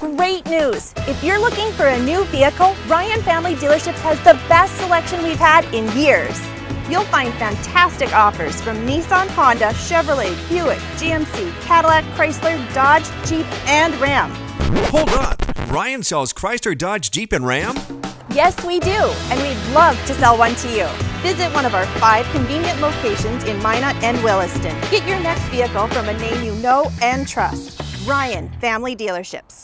great news! If you're looking for a new vehicle, Ryan Family Dealerships has the best selection we've had in years. You'll find fantastic offers from Nissan, Honda, Chevrolet, Buick, GMC, Cadillac, Chrysler, Dodge, Jeep, and Ram. Hold up. Ryan sells Chrysler, Dodge, Jeep, and Ram? Yes, we do, and we'd love to sell one to you. Visit one of our five convenient locations in Minot and Williston. Get your next vehicle from a name you know and trust. Ryan Family Dealerships.